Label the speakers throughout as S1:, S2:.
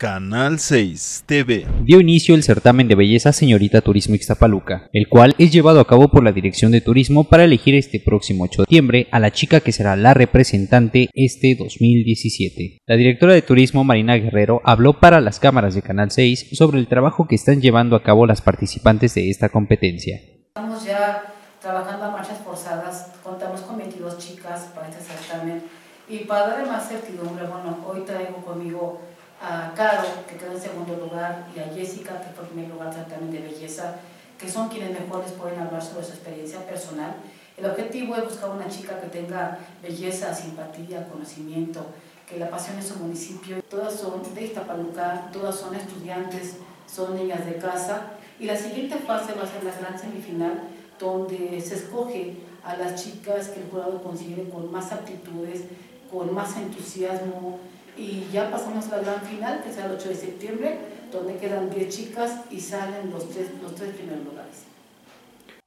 S1: Canal 6 TV.
S2: Dio inicio el certamen de belleza Señorita Turismo Ixtapaluca, el cual es llevado a cabo por la Dirección de Turismo para elegir este próximo 8 de septiembre a la chica que será la representante este 2017. La directora de Turismo Marina Guerrero habló para las cámaras de Canal 6 sobre el trabajo que están llevando a cabo las participantes de esta competencia.
S3: Estamos ya trabajando a marchas forzadas, contamos con 22 chicas para este certamen y para darle más certidumbre, bueno, y a Jessica, que fue primer lugar también de belleza, que son quienes mejor les pueden hablar sobre su experiencia personal. El objetivo es buscar una chica que tenga belleza, simpatía, conocimiento, que la apasione su municipio. Todas son de Iztapaluca, todas son estudiantes, son niñas de casa. Y la siguiente fase va a ser la gran semifinal, donde se escoge a las chicas que el jurado considere con más aptitudes, con más entusiasmo, y ya pasamos a la gran final, que será el 8 de septiembre, donde quedan 10 chicas y salen los tres, los tres primeros lugares.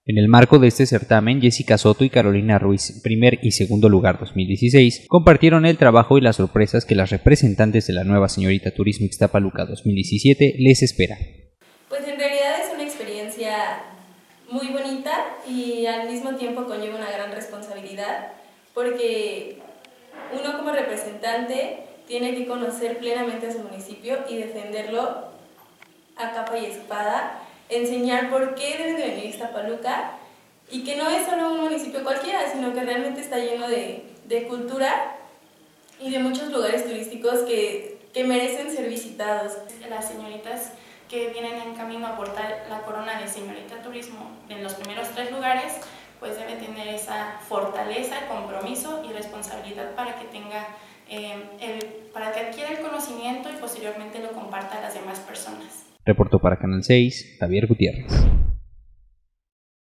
S2: En el marco de este certamen, Jessica Soto y Carolina Ruiz, primer y segundo lugar 2016, compartieron el trabajo y las sorpresas que las representantes de la nueva señorita Turismo Ixtapaluca 2017 les espera.
S4: Pues en realidad es una experiencia muy bonita y al mismo tiempo conlleva una gran responsabilidad porque uno como representante tiene que conocer plenamente a su municipio y defenderlo a capa y espada, enseñar por qué deben de venir Iztapaluca y que no es solo un municipio cualquiera, sino que realmente está lleno de, de cultura y de muchos lugares turísticos que, que merecen ser visitados.
S5: Las señoritas que vienen en camino a aportar la corona de señorita turismo en los primeros tres lugares, pues debe tener esa fortaleza, compromiso y responsabilidad para que tenga eh, el, para que adquiera el conocimiento y posteriormente lo comparta a las demás personas.
S2: Reportó para Canal 6, Javier Gutiérrez.